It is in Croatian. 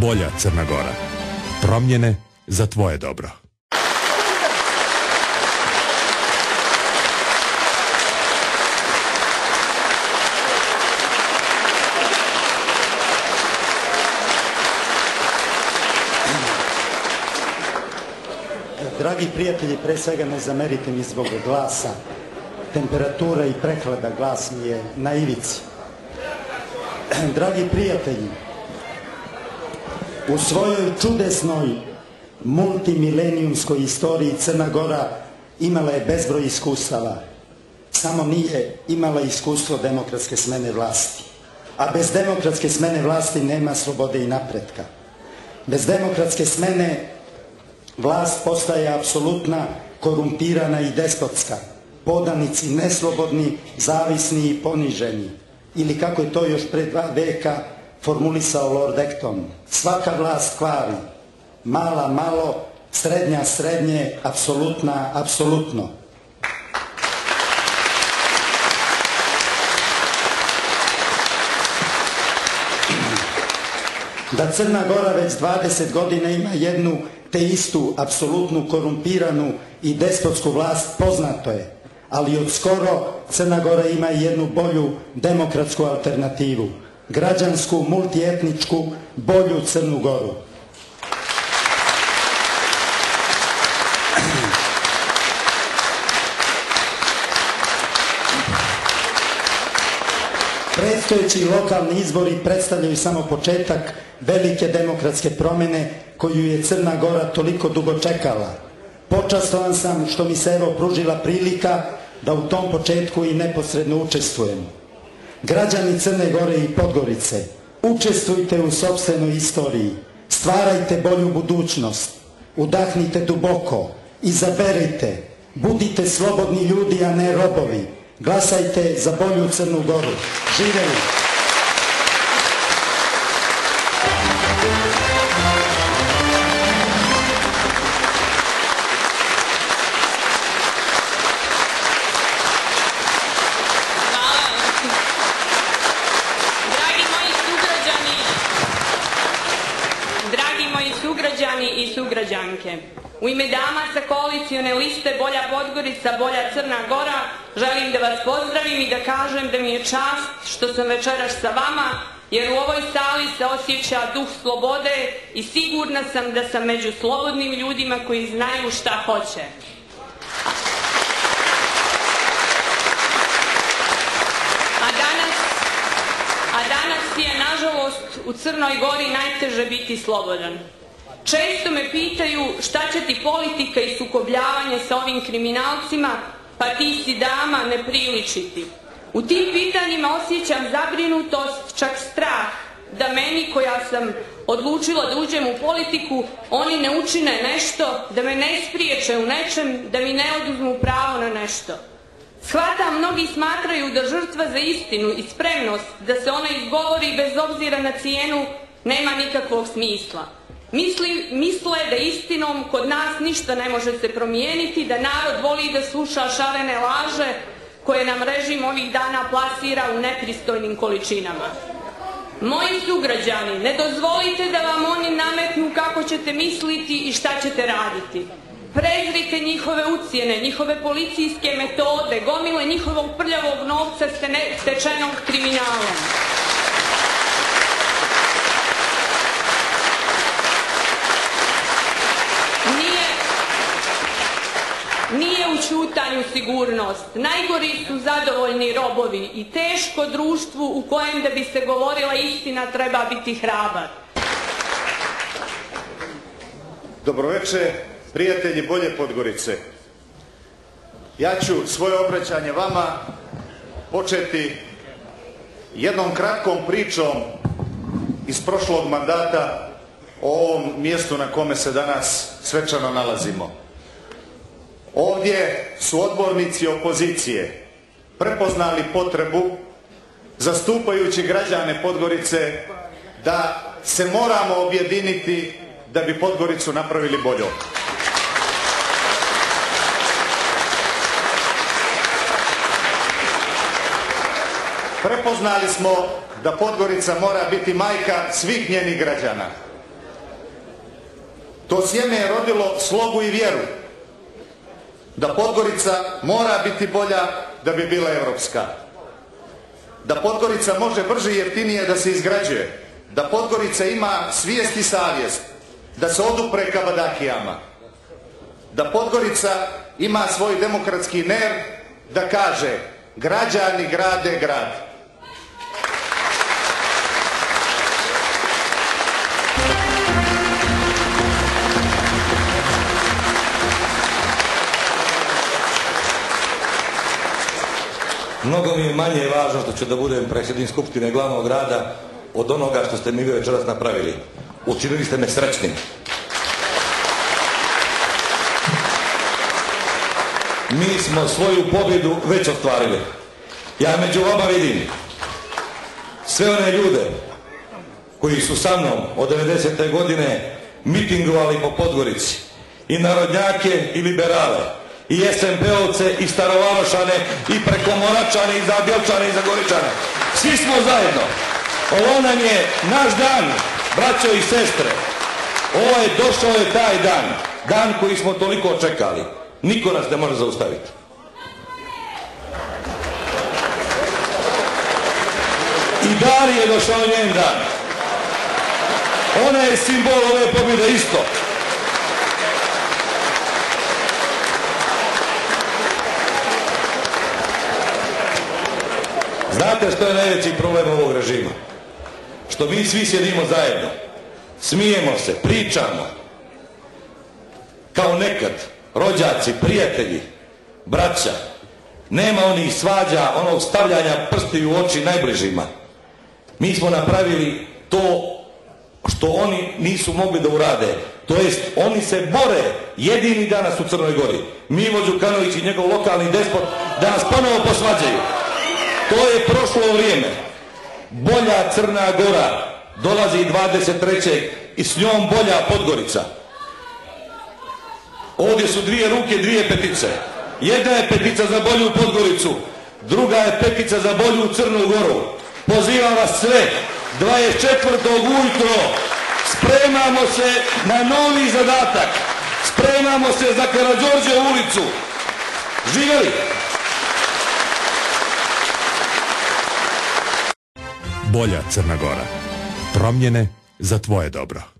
Bolja Crna Gora. Promjene za tvoje dobro. Dragi prijatelji, pre svega ne zamerite mi zbog glasa. Temperatura i prehlada glas mi je na ivici. Dragi prijatelji, u svojoj čudesnoj multimilenijumskoj istoriji Crna Gora imala je bezbroj iskustava. Samo nije imala iskustvo demokratske smene vlasti. A bez demokratske smene vlasti nema slobode i napretka. Bez demokratske smene vlast postaje apsolutna, korumpirana i despotska. Podanici neslobodni, zavisni i poniženi. Ili kako je to još pre dva veka formulisao Lord Acton. Svaka vlast kvari. Mala malo, srednja srednje, apsolutna apsolutno. Da Crna Gora već 20 godina ima jednu te istu apsolutnu korumpiranu i despotsku vlast poznato je. Ali od skoro Crna Gora ima jednu bolju demokratsku alternativu. Građansku, multietničku, bolju Crnu Goru. Predstojeći lokalni izbori predstavljaju samo početak velike demokratske promjene koju je Crna Gora toliko dugo čekala. Počastovan sam što mi se evo pružila prilika da u tom početku i neposredno učestvujem. Građani Crne Gore i Podgorice, učestvujte u sobstvenoj istoriji, stvarajte bolju budućnost, udahnite duboko, izaberite, budite slobodni ljudi, a ne robovi. Glasajte za bolju Crnu Goru. Živeli! Sugrađanke, u ime dama sa koalicione liste Bolja Podgorica, Bolja Crna Gora želim da vas pozdravim i da kažem da mi je čast što sam večeras sa vama jer u ovoj sali se osjeća duh slobode i sigurna sam da sam među slobodnim ljudima koji znaju šta hoće. A danas je, nažalost, u Crnoj Gori najteže biti slobodan. Često me pitaju šta će ti politika i sukobljavanje sa ovim kriminalcima, pa ti si dama ne priličiti. U tim pitanjima osjećam zabrinutost, čak strah, da meni koja sam odlučila da uđem u politiku, oni ne učine nešto, da me ne spriječe u nečem, da mi ne oduzmu pravo na nešto. Shvatam, mnogi smatraju da žrtva za istinu i spremnost da se ona izgovori bez obzira na cijenu nema nikakvog smisla. Misle da istinom kod nas ništa ne može se promijeniti, da narod voli da sluša šarene laže koje nam režim ovih dana plasira u nepristojnim količinama. Moji sugrađani, ne dozvolite da vam oni nametnu kako ćete misliti i šta ćete raditi. Prezrite njihove ucijene, njihove policijske metode, gomile njihovog prljavog novca stečenog kriminalom. Nije, nije u ćutanju sigurnost. Najgori su zadovoljni robovi i teško društvu u kojem da bi se govorila istina treba biti hrabar. Dobroveče, prijatelji Bolje Podgorice. Ja ću svoje obraćanje vama početi jednom kratkom pričom iz prošlog mandata o ovom mjestu na kome se danas svečano nalazimo. Ovdje su odbornici opozicije prepoznali potrebu zastupajući građane Podgorice da se moramo objediniti da bi Podgoricu napravili boljom. Prepoznali smo da Podgorica mora biti majka svih njenih građana. To sjeme je rodilo slogu i vjeru. Da Podgorica mora biti bolja da bi bila evropska. Da Podgorica može brže i jeftinije da se izgrađuje. Da Podgorica ima svijest i savjest. Da se odupre kabadakijama. Da Podgorica ima svoj demokratski ner da kaže građani grade grad. Mnogo mi je manje važno što ću da budem predsjednik Skupštine glavnog grada od onoga što ste mi vi večeras napravili. Učinili ste me srećnim. Mi smo svoju pobjedu već ostvarili. Ja među vama vidim sve one ljude koji su sa mnom od 90. godine mitingovali po Podgorici i narodnjake i liberale i SMP-ovce i starovarošane i prekomoračane i zabjelčane i zagoričane. Svi smo zajedno. Ovo nam je naš dan, braćo i sestre. Ovo je došao je taj dan. Dan koji smo toliko čekali. Niko nas ne može zaustaviti. I Dari je došao njen dan. Ona je simbol ove pobjede isto. Znate što je najveći problem ovog režima? Što mi svi sjedimo zajedno. Smijemo se, pričamo. Kao nekad. Rođaci, prijatelji, braća. Nema onih svađa, onog stavljanja prsti u oči najbližima. Mi smo napravili to što oni nisu mogli da urade. To jest, oni se bore jedini danas u Crnoj Gori. Milo Đukanović i njegov lokalni despot da nas ponovo posvađaju. To je prošlo vrijeme. Bolja Crna Gora dolazi 23. i s njom bolja Podgorica. Ovdje su dvije ruke, dvije petice. Jedna je petica za bolju Podgoricu, druga je petica za bolju Crnu Goru. Pozivam vas sve, 24. ujutro spremamo se na novi zadatak. Spremamo se za Karadžorđe ulicu. Živjeli! Bolja Crna Gora. Promjene za tvoje dobro.